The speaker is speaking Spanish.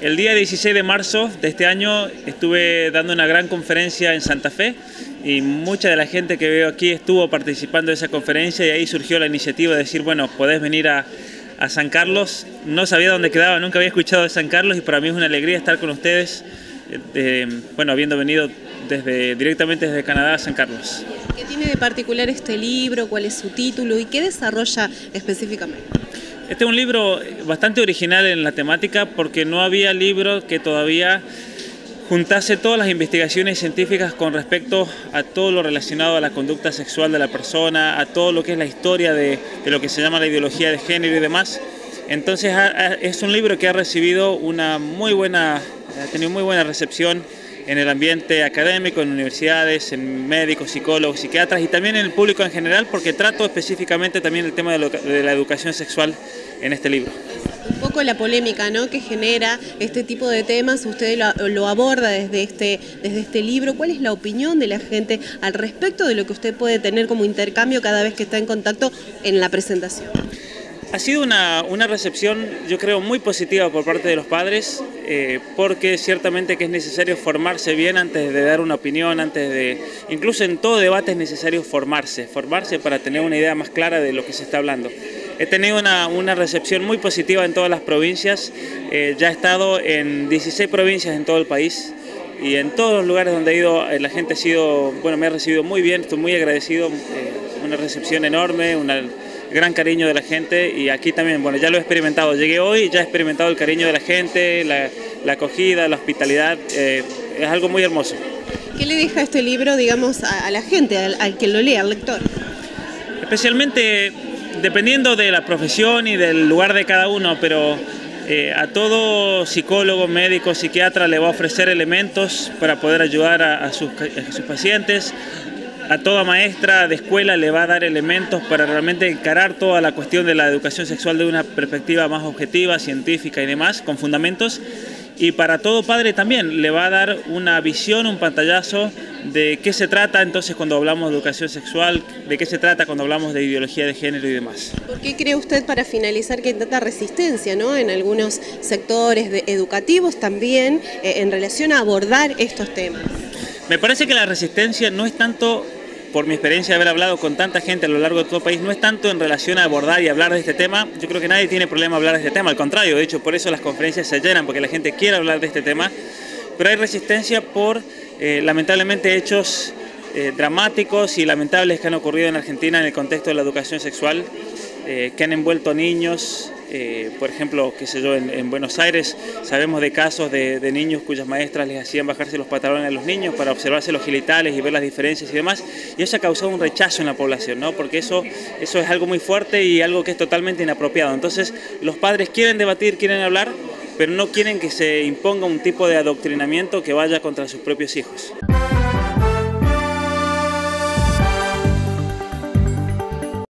El día 16 de marzo de este año estuve dando una gran conferencia en Santa Fe y mucha de la gente que veo aquí estuvo participando de esa conferencia y ahí surgió la iniciativa de decir, bueno, podés venir a, San Carlos. No sabía dónde quedaba, nunca había escuchado de San Carlos y para mí es una alegría estar con ustedes, eh, bueno, habiendo venido desde, directamente desde Canadá a San Carlos. ¿Qué tiene de particular este libro? ¿Cuál es su título y qué desarrolla específicamente? Este es un libro bastante original en la temática porque no había libro que todavía juntase todas las investigaciones científicas con respecto a todo lo relacionado a la conducta sexual de la persona, a todo lo que es la historia de, lo que se llama la ideología de género y demás. Entonces es un libro que ha recibido una muy buena, ha tenido muy buena recepción en el ambiente académico, en universidades, en médicos, psicólogos, psiquiatras y también en el público en general, porque trato específicamente también el tema de, la educación sexual en este libro. Un poco la polémica ¿no? que genera este tipo de temas, usted lo, aborda desde este, desde este libro. ¿Cuál es la opinión de la gente al respecto de lo que usted puede tener como intercambio cada vez que está en contacto en la presentación? Ha sido una, recepción, yo creo, muy positiva por parte de los padres, eh, porque ciertamente que es necesario formarse bien antes de dar una opinión, antes de... Incluso en todo debate es necesario formarse, formarse para tener una idea más clara de lo que se está hablando. He tenido una, recepción muy positiva en todas las provincias, eh, ya he estado en 16 provincias en todo el país, y en todos los lugares donde he ido eh, la gente ha sido, bueno, me ha recibido muy bien, estoy muy agradecido, una recepción enorme, una gran cariño de la gente y aquí también, bueno, ya lo he experimentado. Llegué hoy y ya he experimentado el cariño de la gente, la, acogida, la hospitalidad. Eh, es algo muy hermoso. ¿Qué le deja este libro, digamos, a, la gente, al, que lo lea, al lector? Especialmente dependiendo de la profesión y del lugar de cada uno, pero eh, a todo psicólogo, médico, psiquiatra le va a ofrecer elementos para poder ayudar a sus, a sus pacientes, a toda maestra de escuela le va a dar elementos para realmente encarar toda la cuestión de la educación sexual de una perspectiva más objetiva, científica y demás, con fundamentos. Y para todo padre también le va a dar una visión, un pantallazo de qué se trata entonces cuando hablamos de educación sexual, de qué se trata cuando hablamos de ideología de género y demás. ¿Por qué cree usted, para finalizar, que hay tanta resistencia ¿no? en algunos sectores educativos también eh, en relación a abordar estos temas? Me parece que la resistencia no es tanto por mi experiencia de haber hablado con tanta gente a lo largo de todo el país, no es tanto en relación a abordar y hablar de este tema. Yo creo que nadie tiene problema hablar de este tema, al contrario, de hecho, por eso las conferencias se llenan, porque la gente quiere hablar de este tema, pero hay resistencia por, eh, lamentablemente, hechos eh, dramáticos y lamentables que han ocurrido en Argentina en el contexto de la educación sexual, eh, que han envuelto niños, eh, por ejemplo, qué sé yo, en, Buenos Aires sabemos de casos de, niños cuyas maestras les hacían bajarse los pantalones a los niños para observarse los genitales y ver las diferencias y demás, y eso ha causado un rechazo en la población, ¿no? porque eso, eso es algo muy fuerte y algo que es totalmente inapropiado. Entonces, los padres quieren debatir, quieren hablar, pero no quieren que se imponga un tipo de adoctrinamiento que vaya contra sus propios hijos.